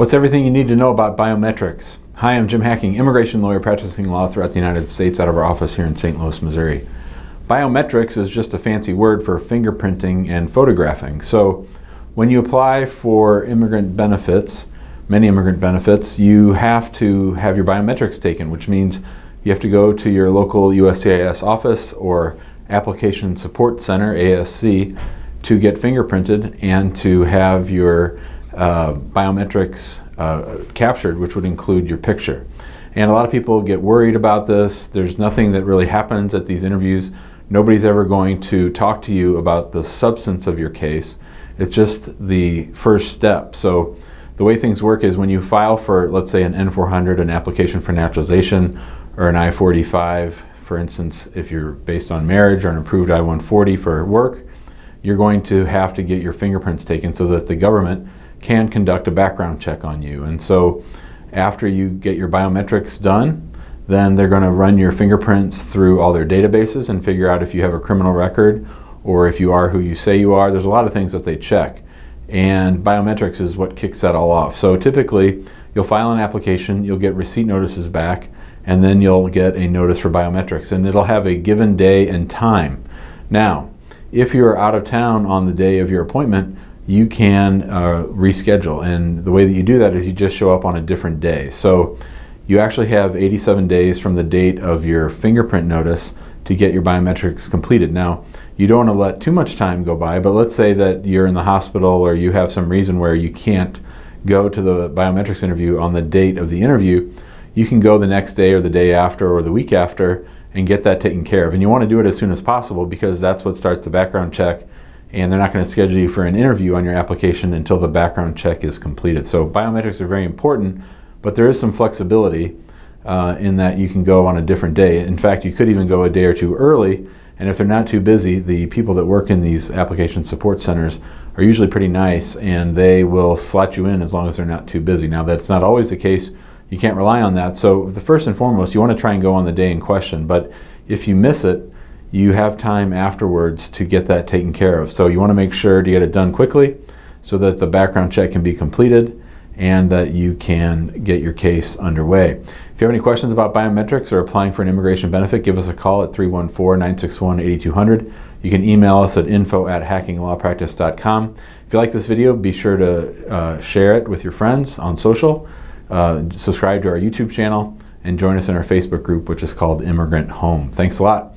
What's everything you need to know about biometrics? Hi, I'm Jim Hacking, immigration lawyer practicing law throughout the United States out of our office here in St. Louis, Missouri. Biometrics is just a fancy word for fingerprinting and photographing. So when you apply for immigrant benefits, many immigrant benefits, you have to have your biometrics taken, which means you have to go to your local USCIS office or Application Support Center, ASC, to get fingerprinted and to have your uh, biometrics uh, captured, which would include your picture. And a lot of people get worried about this. There's nothing that really happens at these interviews. Nobody's ever going to talk to you about the substance of your case. It's just the first step. So the way things work is when you file for, let's say, an N400, an application for naturalization, or an I-485, for instance, if you're based on marriage or an approved I-140 for work, you're going to have to get your fingerprints taken so that the government can conduct a background check on you. And so after you get your biometrics done, then they're going to run your fingerprints through all their databases and figure out if you have a criminal record or if you are who you say you are. There's a lot of things that they check. And biometrics is what kicks that all off. So typically, you'll file an application, you'll get receipt notices back, and then you'll get a notice for biometrics. And it'll have a given day and time. Now, if you're out of town on the day of your appointment, you can uh, reschedule. And the way that you do that is you just show up on a different day. So you actually have 87 days from the date of your fingerprint notice to get your biometrics completed. Now, you don't want to let too much time go by, but let's say that you're in the hospital or you have some reason where you can't go to the biometrics interview on the date of the interview. You can go the next day or the day after or the week after and get that taken care of. And you want to do it as soon as possible because that's what starts the background check and they're not going to schedule you for an interview on your application until the background check is completed. So biometrics are very important, but there is some flexibility uh, in that you can go on a different day. In fact, you could even go a day or two early, and if they're not too busy, the people that work in these application support centers are usually pretty nice, and they will slot you in as long as they're not too busy. Now, that's not always the case. You can't rely on that. So the first and foremost, you want to try and go on the day in question, but if you miss it, you have time afterwards to get that taken care of. So you want to make sure to get it done quickly so that the background check can be completed and that you can get your case underway. If you have any questions about biometrics or applying for an immigration benefit, give us a call at 314-961-8200. You can email us at info at hackinglawpractice.com. If you like this video, be sure to uh, share it with your friends on social, uh, subscribe to our YouTube channel, and join us in our Facebook group, which is called Immigrant Home. Thanks a lot